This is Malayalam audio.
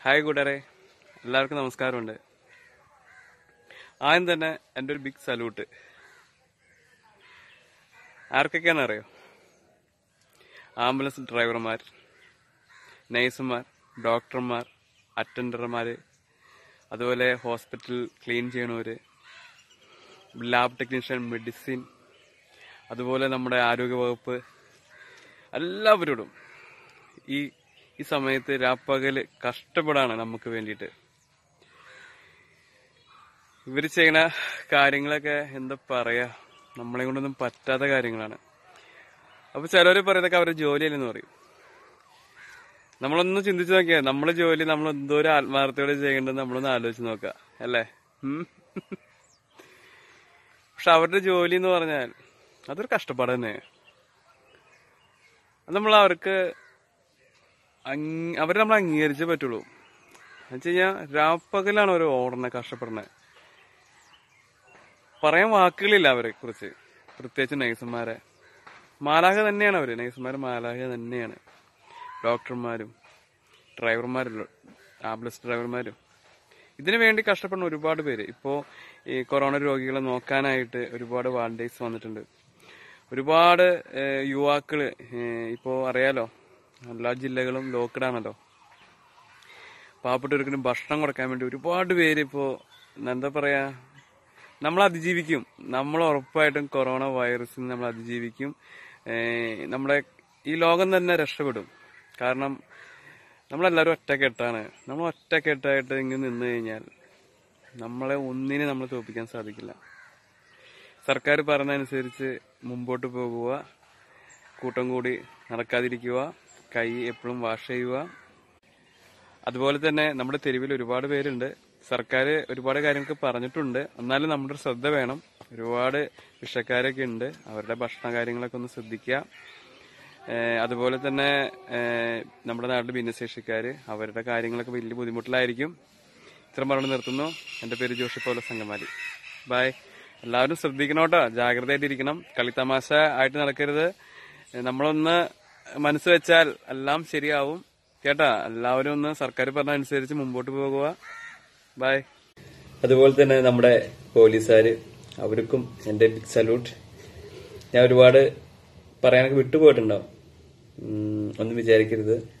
ഹായ് കൂട്ടരെ എല്ലാവർക്കും നമസ്കാരമുണ്ട്. ആദ്യം തന്നെ എന്റെ ഒരു ബിഗ് സല്യൂട്ട്. ആർക്കൊക്കെയാണെന്ന് അറിയോ ആംബുലൻസ് ഡ്രൈവർമാർ നഴ്സുമാർ ഡോക്ടർമാർ അറ്റൻഡർമാർ അതുപോലെ ഹോസ്പിറ്റൽ ക്ലീൻ ചെയ്യണവർ ലാബ് ടെക്നീഷ്യൻ മെഡിസിൻ അതുപോലെ നമ്മുടെ ആരോഗ്യവകുപ്പ് എല്ലാവരോടും ഈ ഈ സമയത്ത് രാപ്പകൽ കഷ്ടപ്പെടാണ് നമുക്ക് വേണ്ടിയിട്ട്. ഇവർ ചെയ്യണ കാര്യങ്ങളൊക്കെ എന്താ പറയാ? നമ്മളെ കൊണ്ടൊന്നും പറ്റാത്ത കാര്യങ്ങളാണ്. അപ്പൊ ചിലവര് പറയുന്നതൊക്കെ അവരുടെ ജോലിയല്ലെന്ന് പറയും. നമ്മളൊന്ന് ചിന്തിച്ചു നോക്കിയാൽ നമ്മളെ ജോലി നമ്മൾ എന്തോരം ആത്മാർത്ഥയോടെ ചെയ്യേണ്ടത് നമ്മളൊന്ന് ആലോചിച്ച് നോക്കുക അല്ലേ? പക്ഷെ അവരുടെ ജോലി എന്ന് പറഞ്ഞാൽ അതൊരു കഷ്ടപ്പാട് തന്നെ നമ്മൾ അവർക്ക് അവരെ നമ്മൾ അംഗീകരിച്ചേ പറ്റുള്ളൂ. എന്ന് കഴിഞ്ഞാൽ രാപ്പകലാണ് അവർ ഓടണ കഷ്ടപ്പെടുന്നത്. പറയാൻ വാക്കുകളില്ല അവരെ കുറിച്ച്. പ്രത്യേകിച്ച് നഴ്സുമാരെ. മാലാഹ തന്നെയാണ് അവർ. നഴ്സുമാർ മാലാഹ തന്നെയാണ്. ഡോക്ടർമാരും ഡ്രൈവർമാരും ആംബുലൻസ് ഡ്രൈവർമാരും. ഇതിനു വേണ്ടി കഷ്ടപ്പെടുന്ന ഒരുപാട് പേര്. ഇപ്പോ ഈ കൊറോണ രോഗികളെ നോക്കാനായിട്ട് ഒരുപാട് വാളണ്ടിയേഴ്സ് വന്നിട്ടുണ്ട്. ഒരുപാട് യുവാക്കൾ യുവാക്കൾ ഇപ്പോ അറിയാലോ? എല്ലാ ജില്ലകളും ലോക്ക്ഡ് ആണല്ലോ. പാവപ്പെട്ടവർക്ക് ഭക്ഷണം കൊടുക്കാൻ വേണ്ടി ഒരുപാട് പേര് ഇപ്പോ എന്താ പറയാ നമ്മൾ അതിജീവിക്കും. നമ്മൾ ഉറപ്പായിട്ടും കൊറോണ വൈറസിന് നമ്മൾ അതിജീവിക്കും. നമ്മുടെ ഈ ലോകം തന്നെ രക്ഷപ്പെടും. കാരണം നമ്മളെല്ലാവരും ഒറ്റക്കെട്ടാണ്. നമ്മൾ ഒറ്റക്കെട്ടായിട്ട് ഇങ്ങനെ നിന്ന് കഴിഞ്ഞാൽ നമ്മളെ ഒന്നിനെ നമ്മൾ തോൽപ്പിക്കാൻ സാധിക്കില്ല. സർക്കാർ പറഞ്ഞതനുസരിച്ച് മുമ്പോട്ട് പോകുക കൂട്ടം കൂടി നടക്കാതിരിക്കുക. കൈ എപ്പോഴും വാഷ് ചെയ്യുക. അതുപോലെ തന്നെ നമ്മുടെ തെരുവിൽ ഒരുപാട് പേരുണ്ട്. സർക്കാർ ഒരുപാട് കാര്യങ്ങൾക്ക് പറഞ്ഞിട്ടുണ്ട്. എന്നാലും നമ്മുടെ ശ്രദ്ധ വേണം. ഒരുപാട് വിഷക്കാരൊക്കെ ഉണ്ട്. അവരുടെ ഭക്ഷണ കാര്യങ്ങളൊക്കെ ഒന്ന് ശ്രദ്ധിക്കുക. അതുപോലെ തന്നെ നമ്മുടെ നാട്ടിൽ ഭിന്നശേഷിക്കാർ അവരുടെ കാര്യങ്ങളൊക്കെ വലിയ ബുദ്ധിമുട്ടിലായിരിക്കും. ഇത്രയും പറഞ്ഞു നിർത്തുന്നു. എന്റെ പേര് ജോഷി പൗല സംഗമാരി ബൈ എല്ലാവരും ശ്രദ്ധിക്കണോട്ടോ ജാഗ്രതയായിട്ടിരിക്കണം കളിത്തമാശ ആയിട്ട് നടക്കരുത്. നമ്മളൊന്ന് മനസ്സ് വെച്ചാൽ എല്ലാം ശരിയാവും. കേട്ടാ എല്ലാവരും ഒന്ന് സർക്കാർ പറഞ്ഞ അനുസരിച്ച് മുമ്പോട്ട് പോകുക. ബൈ അതുപോലെ തന്നെ നമ്മുടെ പോലീസുകാര് അവർക്കും എന്റെ ബിഗ് സല്യൂട്ട് ഞാൻ ഒരുപാട് പറയാനൊക്കെ വിട്ടുപോയിട്ടുണ്ടാവും. ഒന്നും വിചാരിക്കരുത്.